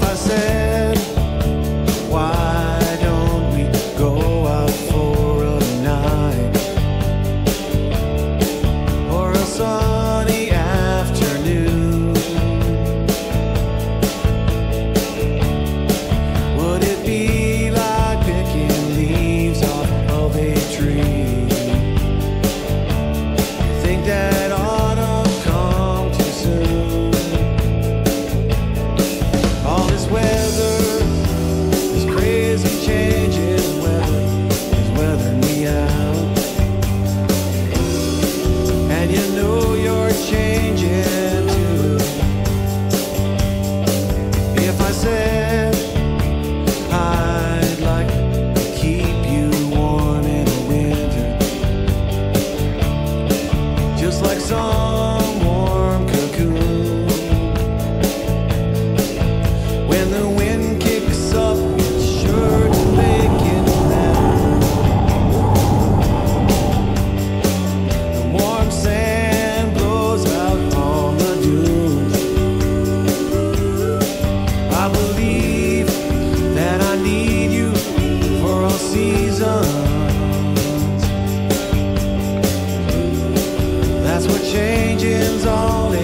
fazer. like some warm cocoon. When the wind kicks up, it's sure to make it loud. The warm sand blows out all the dew. I believe that I need you for all seasons. were changing all